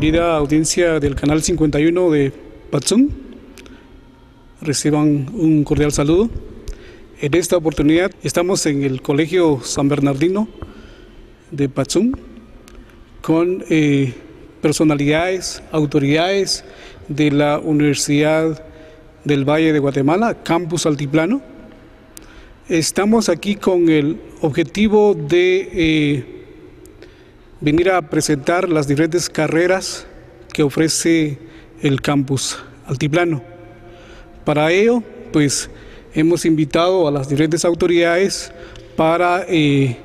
querida audiencia del canal 51 de Patsum. Reciban un cordial saludo. En esta oportunidad estamos en el Colegio San Bernardino de Patsum con eh, personalidades, autoridades de la Universidad del Valle de Guatemala, Campus Altiplano. Estamos aquí con el objetivo de eh, venir a presentar las diferentes carreras que ofrece el Campus Altiplano. Para ello, pues hemos invitado a las diferentes autoridades para eh,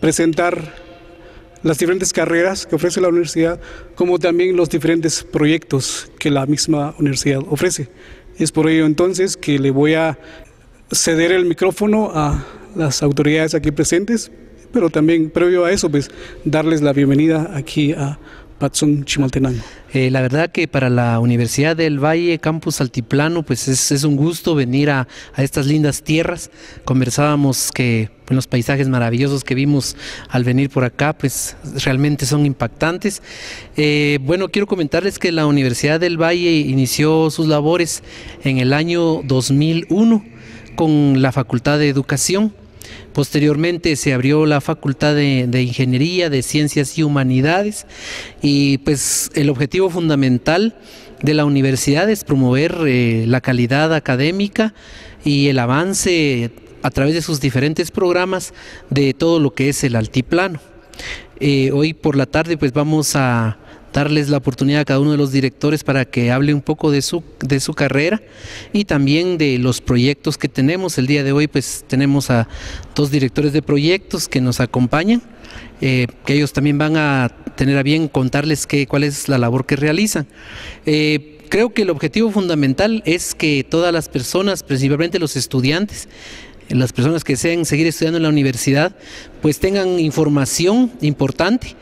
presentar las diferentes carreras que ofrece la universidad, como también los diferentes proyectos que la misma universidad ofrece. Es por ello entonces que le voy a ceder el micrófono a las autoridades aquí presentes, pero también previo a eso, pues darles la bienvenida aquí a Patzón Chimaltenango. Eh, la verdad que para la Universidad del Valle, Campus Altiplano, pues es, un gusto venir a, estas lindas tierras. Conversábamos que los paisajes maravillosos que vimos al venir por acá, pues realmente son impactantes. Eh, bueno, quiero comentarles que la Universidad del Valle inició sus labores en el año 2001 con la Facultad de Educación Posteriormente se abrió la Facultad de, Ingeniería, de Ciencias y Humanidades y pues el objetivo fundamental de la universidad es promover eh, la calidad académica y el avance a través de sus diferentes programas de todo lo que es el altiplano. Eh, hoy por la tarde pues vamos a darles la oportunidad a cada uno de los directores para que hable un poco de su, de su carrera y también de los proyectos que tenemos. El día de hoy pues tenemos a dos directores de proyectos que nos acompañan, eh, que ellos también van a tener a bien contarles qué, cuál es la labor que realizan. Eh, creo que el objetivo fundamental es que todas las personas, principalmente los estudiantes, las personas que deseen seguir estudiando en la universidad, pues tengan información importante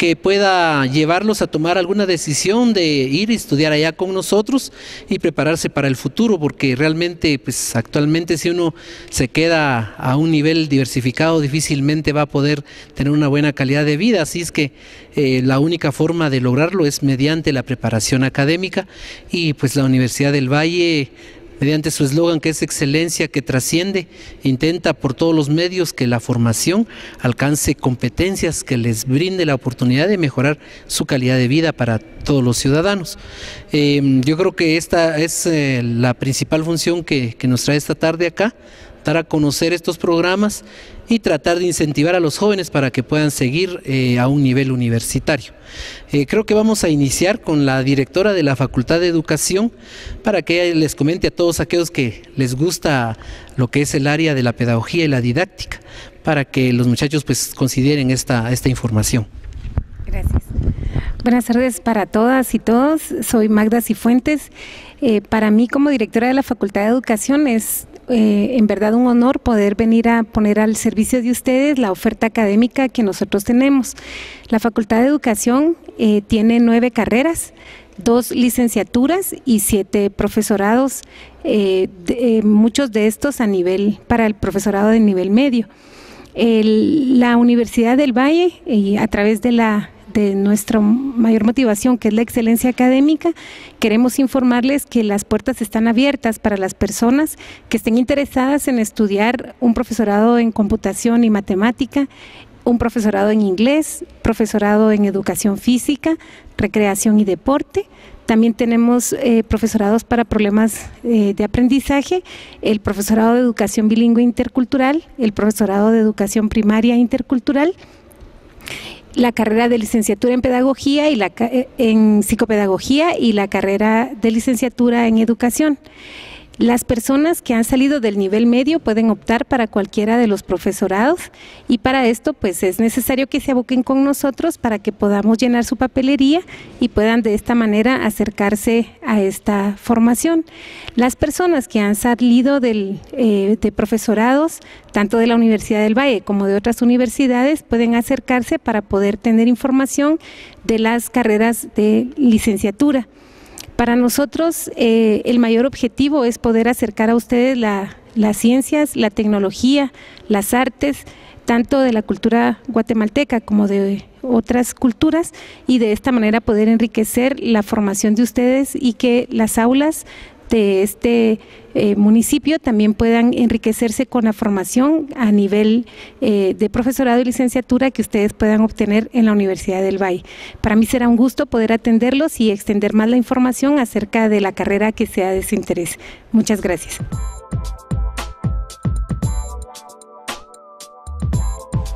que pueda llevarlos a tomar alguna decisión de ir a estudiar allá con nosotros y prepararse para el futuro, porque realmente, pues actualmente si uno se queda a un nivel diversificado, difícilmente va a poder tener una buena calidad de vida. Así es que eh, la única forma de lograrlo es mediante la preparación académica y pues la Universidad del Valle mediante su eslogan que es excelencia que trasciende, intenta por todos los medios que la formación alcance competencias que les brinde la oportunidad de mejorar su calidad de vida para todos los ciudadanos. Em, yo creo que esta es eh, la principal función que, que nos trae esta tarde acá, dar a conocer estos programas y tratar de incentivar a los jóvenes para que puedan seguir eh, a un nivel universitario. Eh, creo que vamos a iniciar con la directora de la Facultad de Educación para que les comente a todos aquellos que les gusta lo que es el área de la pedagogía y la didáctica, para que los muchachos pues consideren esta, esta información. Gracias. Buenas tardes para todas y todos. Soy Magda Cifuentes. Eh, para mí como directora de la Facultad de Educación es eh, en verdad un honor poder venir a poner al servicio de ustedes la oferta académica que nosotros tenemos. La Facultad de Educación eh, tiene nueve carreras, dos licenciaturas y siete profesorados, eh, muchos de estos a nivel para el profesorado de nivel medio. la Universidad del Valle, a través de la nuestra mayor motivación, que es la excelencia académica, queremos informarles que las puertas están abiertas para las personas que estén interesadas en estudiar un profesorado en computación y matemática, un profesorado en inglés, profesorado en educación física, recreación y deporte. También tenemos eh, profesorados para problemas eh, de aprendizaje, el profesorado de educación bilingüe intercultural, el profesorado de educación primaria intercultural la carrera de licenciatura en pedagogía y la eh, en psicopedagogía y la carrera de licenciatura en educación. Las personas que han salido del nivel medio pueden optar para cualquiera de los profesorados y para esto pues es necesario que se aboquen con nosotros para que podamos llenar su papelería y puedan de esta manera acercarse a esta formación. Las personas que han salido del, eh, de profesorados, tanto de la Universidad del Valle como de otras universidades, pueden acercarse para poder tener información de las carreras de licenciatura. Para nosotros eh, el mayor objetivo es poder acercar a ustedes las ciencias, la tecnología, las artes, tanto de la cultura guatemalteca como de otras culturas y de esta manera poder enriquecer la formación de ustedes y que las aulas de este eh, municipio también puedan enriquecerse con la formación a nivel eh, de profesorado y licenciatura que ustedes puedan obtener en la Universidad del Valle. Para mí será un gusto poder atenderlos y extender más la información acerca de la carrera que sea de su interés. Muchas gracias.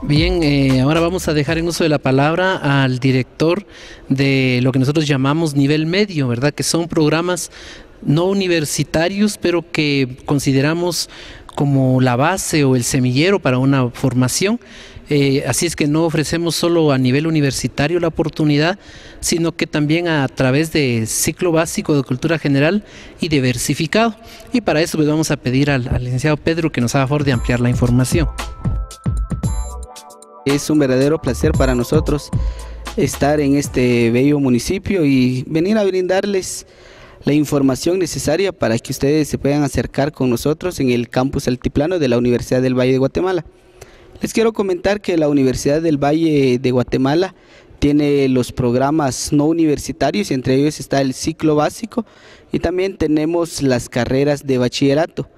Bien, eh, ahora vamos a dejar en uso de la palabra al director de lo que nosotros llamamos nivel medio, ¿verdad? Que son programas no universitarios, pero que consideramos como la base o el semillero para una formación. Eh, así es que no ofrecemos solo a nivel universitario la oportunidad, sino que también a través de ciclo básico de cultura general y diversificado. Y para eso pues vamos a pedir al, al licenciado Pedro que nos haga favor de ampliar la información. Es un verdadero placer para nosotros estar en este bello municipio y venir a brindarles la información necesaria para que ustedes se puedan acercar con nosotros en el campus altiplano de la Universidad del Valle de Guatemala. Les quiero comentar que la Universidad del Valle de Guatemala tiene los programas no universitarios, entre ellos está el ciclo básico y también tenemos las carreras de bachillerato.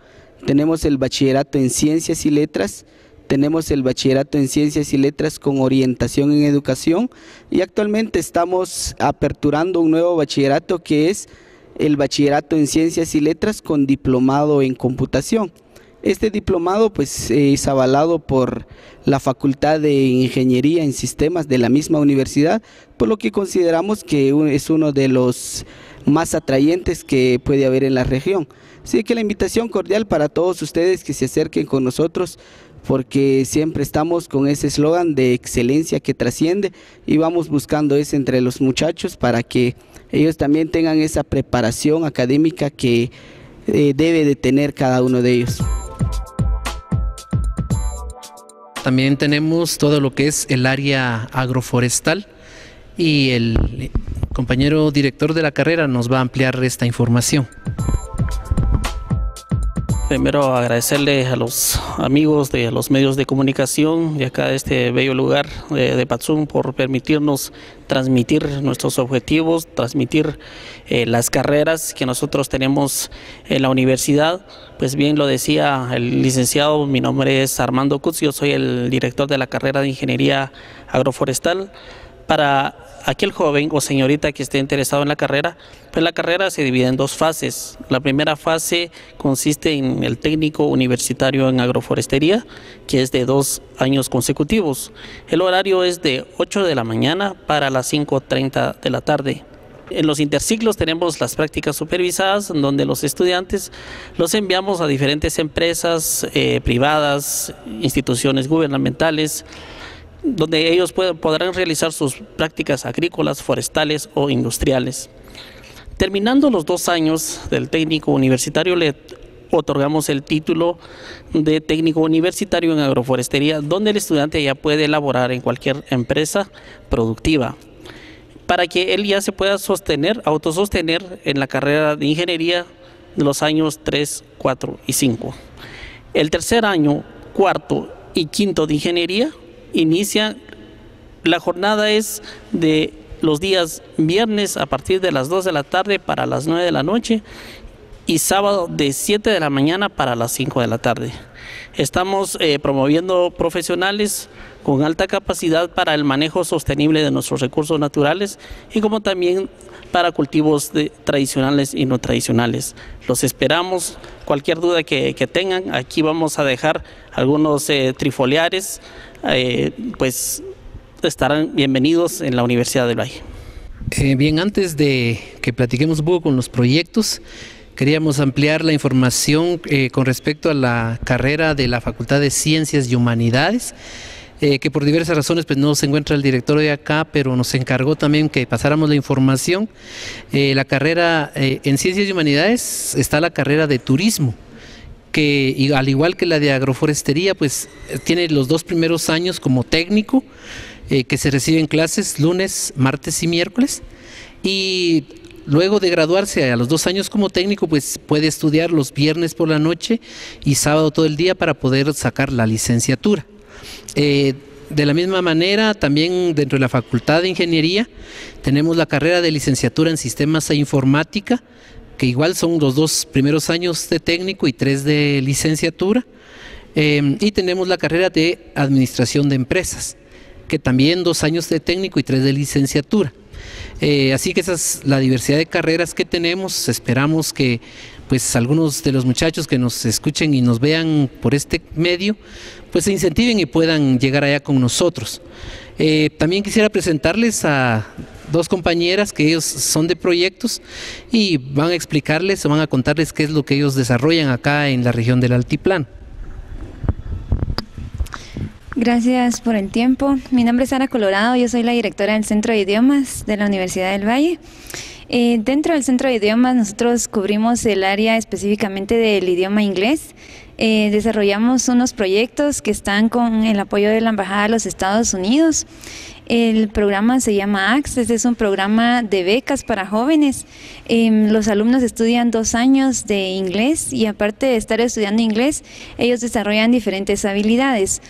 Tenemos el bachillerato en ciencias y letras, tenemos el bachillerato en ciencias y letras con orientación en educación y actualmente estamos aperturando un nuevo bachillerato que es el bachillerato en ciencias y letras con diplomado en computación. Este diplomado pues es avalado por la Facultad de Ingeniería en Sistemas de la misma universidad, por lo que consideramos que es uno de los más atrayentes que puede haber en la región. Así que la invitación cordial para todos ustedes que se acerquen con nosotros porque siempre estamos con ese eslogan de excelencia que trasciende y vamos buscando eso entre los muchachos para que ellos también tengan esa preparación académica que eh, debe de tener cada uno de ellos. También tenemos todo lo que es el área agroforestal y el compañero director de la carrera nos va a ampliar esta información. Primero agradecerle a los amigos de los medios de comunicación de acá de este bello lugar de, de Patzum por permitirnos transmitir nuestros objetivos, transmitir eh, las carreras que nosotros tenemos en la universidad. Pues bien lo decía el licenciado, mi nombre es Armando Kutz, yo soy el director de la carrera de Ingeniería Agroforestal. Para aquel joven o señorita que esté interesado en la carrera, pues la carrera se divide en dos fases. La primera fase consiste en el técnico universitario en agroforestería, que es de dos años consecutivos. El horario es de 8 de la mañana para las 5.30 de la tarde. En los interciclos tenemos las prácticas supervisadas, donde los estudiantes los enviamos a diferentes empresas eh, privadas, instituciones gubernamentales, donde ellos podrán realizar sus prácticas agrícolas, forestales o industriales. Terminando los dos años del técnico universitario, le otorgamos el título de técnico universitario en agroforestería, donde el estudiante ya puede elaborar en cualquier empresa productiva, para que él ya se pueda sostener, autosostener en la carrera de ingeniería los años 3, 4 y 5. El tercer año, cuarto y quinto de ingeniería inicia, la jornada es de los días viernes a partir de las 2 de la tarde para las 9 de la noche y sábado de 7 de la mañana para las 5 de la tarde. Estamos eh, promoviendo profesionales con alta capacidad para el manejo sostenible de nuestros recursos naturales y como también para cultivos tradicionales y no tradicionales. Los esperamos. Cualquier duda que, tengan, aquí vamos a dejar algunos eh, trifoliares, eh, pues estarán bienvenidos en la Universidad del Valle. bien, antes de que platiquemos un poco con los proyectos, Queríamos ampliar la información eh, con respecto a la carrera de la Facultad de Ciencias y Humanidades. Eh, que por diversas razones pues no se encuentra el director de acá, pero nos encargó también que pasáramos la información. Eh, la carrera en Ciencias y Humanidades está la carrera de Turismo, que al igual que la de Agroforestería, pues tiene los dos primeros años como técnico, que se reciben clases lunes, martes y miércoles. Y Luego de graduarse a los dos años como técnico, pues puede estudiar los viernes por la noche y sábado todo el día para poder sacar la licenciatura. Eh, de la misma manera, también dentro de la Facultad de Ingeniería tenemos la carrera de licenciatura en Sistemas e Informática, que igual son los dos primeros años de técnico y tres de licenciatura. Eh, y tenemos la carrera de Administración de Empresas, que también dos años de técnico y tres de licenciatura. Eh, así que esa es la diversidad de carreras que tenemos. Esperamos que pues algunos de los muchachos que nos escuchen y nos vean por este medio, pues se incentiven y puedan llegar allá con nosotros. Eh, también quisiera presentarles a dos compañeras que ellos son de proyectos y van a explicarles o van a contarles qué es lo que ellos desarrollan acá en la región del Altiplán. Gracias por el tiempo. Mi nombre es Sara Colorado, yo soy la directora del Centro de Idiomas de la Universidad del Valle. Eh, dentro del Centro de Idiomas nosotros cubrimos el área específicamente del idioma inglés. Eh, desarrollamos unos proyectos que están con el apoyo de la Embajada de los Estados Unidos. El programa se llama AX, este es un programa de becas para jóvenes. Em, los alumnos estudian dos años de inglés y aparte de estar estudiando inglés, ellos desarrollan diferentes habilidades.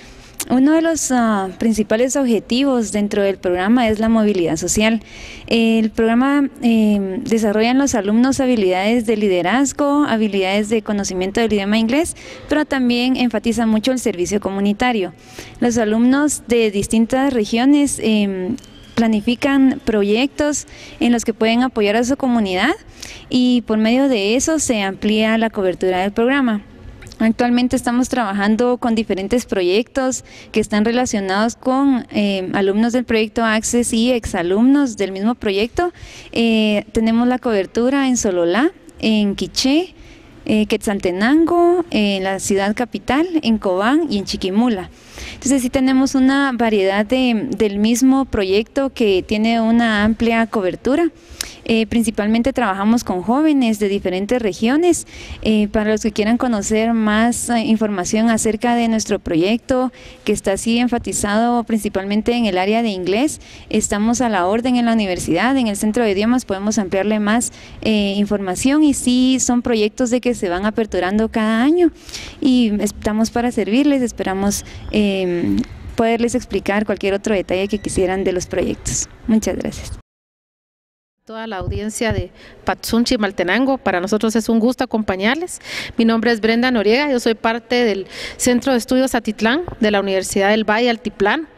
Uno de los ah, principales objetivos dentro del programa es la movilidad social. El programa em, desarrolla en los alumnos habilidades de liderazgo, habilidades de conocimiento del idioma inglés, pero también enfatiza mucho el servicio comunitario. Los alumnos de distintas regiones em, planifican proyectos en los que pueden apoyar a su comunidad y por medio de eso se amplía la cobertura del programa. Actualmente estamos trabajando con diferentes proyectos que están relacionados con eh, alumnos del proyecto Access y exalumnos del mismo proyecto. Eh, tenemos la cobertura en Sololá, en Quiché, eh, Quetzaltenango, en la ciudad capital, en Cobán y en Chiquimula. Entonces sí tenemos una variedad de, del mismo proyecto que tiene una amplia cobertura. Eh, principalmente trabajamos con jóvenes de diferentes regiones. Eh, para los que quieran conocer más eh, información acerca de nuestro proyecto, que está así enfatizado principalmente en el área de inglés, estamos a la orden en la universidad, en el centro de idiomas podemos ampliarle más información y sí son proyectos de que se van aperturando cada año y estamos para servirles, esperamos poderles explicar cualquier otro detalle que quisieran de los proyectos. Muchas gracias toda la audiencia de Patsunchi Maltenango. Para nosotros es un gusto acompañarles. Mi nombre es Brenda Noriega, yo soy parte del Centro de Estudios Atitlán de la Universidad del Valle Altiplán.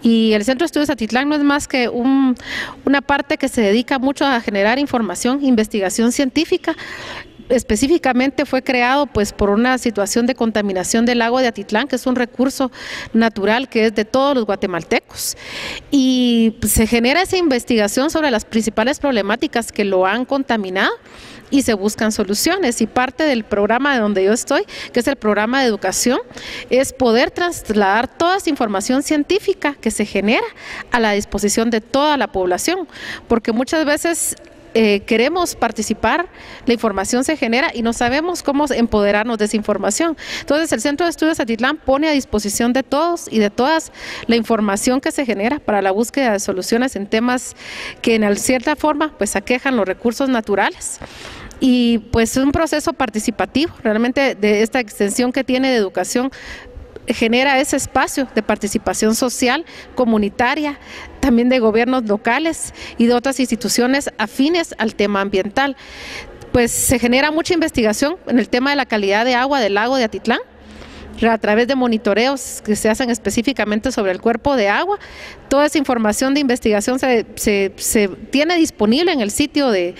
Y el Centro de Estudios Atitlán no es más que una parte que se dedica mucho a generar información, investigación científica específicamente fue creado pues por una situación de contaminación del lago de Atitlán, que es un recurso natural que es de todos los guatemaltecos. Y se genera esa investigación sobre las principales problemáticas que lo han contaminado y se buscan soluciones. Y parte del programa de donde yo estoy, que es el programa de educación, es poder trasladar toda esa información científica que se genera a la disposición de toda la población, porque muchas veces eh, queremos participar, la información se genera y no sabemos cómo empoderarnos de esa información. Entonces el Centro de Estudios Atitlán pone a disposición de todos y de todas la información que se genera para la búsqueda de soluciones en temas que en cierta forma pues aquejan los recursos naturales y pues es un proceso participativo, realmente de esta extensión que tiene de educación genera ese espacio de participación social, comunitaria, también de gobiernos locales y de otras instituciones afines al tema ambiental. Pues se genera mucha investigación en el tema de la calidad de agua del lago de Atitlán a través de monitoreos que se hacen específicamente sobre el cuerpo de agua. Toda esa información de investigación se, tiene disponible en el sitio de,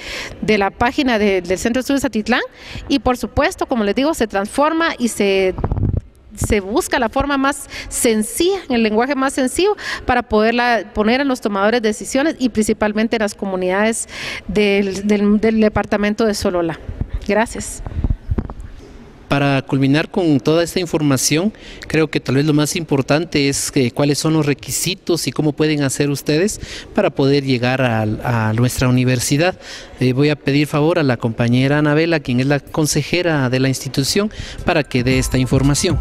la página del Centro de Estudios Atitlán y por supuesto, como les digo, se transforma y se se busca la forma más sencilla, el lenguaje más sencillo para poderla poner en los tomadores de decisiones y principalmente en las comunidades del, departamento de Solola. Gracias. Para culminar con toda esta información, creo que tal vez lo más importante es que, cuáles son los requisitos y cómo pueden hacer ustedes para poder llegar a, nuestra universidad. Eh, voy a pedir favor a la compañera Anabela, quien es la consejera de la institución, para que dé esta información.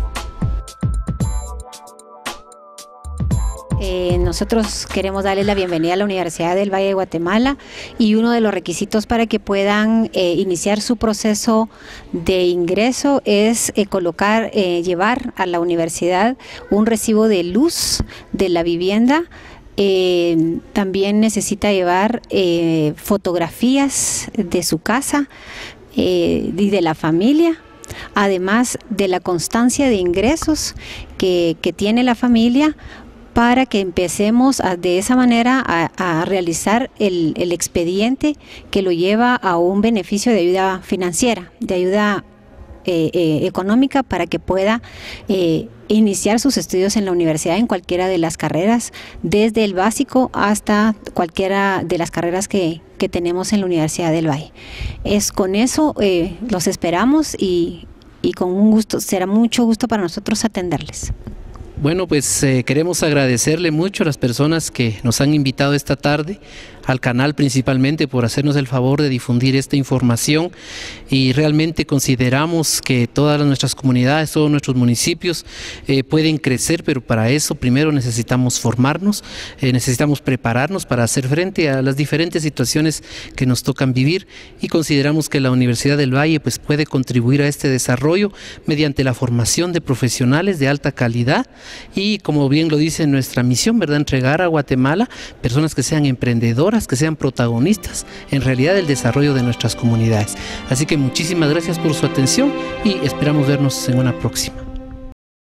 Nosotros queremos darles la bienvenida a la Universidad del Valle de Guatemala y uno de los requisitos para que puedan eh, iniciar su proceso de ingreso es eh, colocar, eh, llevar a la universidad un recibo de luz de la vivienda. también necesita llevar fotografías de su casa y de la familia además de la constancia de ingresos que, tiene la familia para que empecemos de esa manera a, realizar el, expediente que lo lleva a un beneficio de ayuda financiera, de ayuda eh, eh, económica para que pueda eh, iniciar sus estudios en la universidad en cualquiera de las carreras, desde el básico hasta cualquiera de las carreras que, tenemos en la Universidad del Valle. Es con eso los esperamos y, y con un gusto, será mucho gusto para nosotros atenderles. Bueno, pues eh, queremos agradecerle mucho a las personas que nos han invitado esta tarde al canal principalmente por hacernos el favor de difundir esta información. Y realmente consideramos que todas nuestras comunidades, todos nuestros municipios eh, pueden crecer, pero para eso primero necesitamos formarnos, eh, necesitamos prepararnos para hacer frente a las diferentes situaciones que nos tocan vivir. Y consideramos que la Universidad del Valle pues, puede contribuir a este desarrollo mediante la formación de profesionales de alta calidad y como bien lo dice nuestra misión, ¿verdad? Entregar a Guatemala personas que sean emprendedoras, que sean protagonistas en realidad del desarrollo de nuestras comunidades. Así que muchísimas gracias por su atención y esperamos vernos en una próxima.